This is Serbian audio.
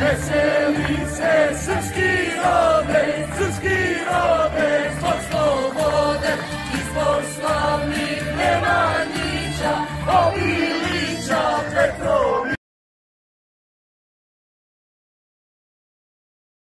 Veseli se srpski rode, srpski robe, zbog slobode, izbor slavnih Nemanjića, obili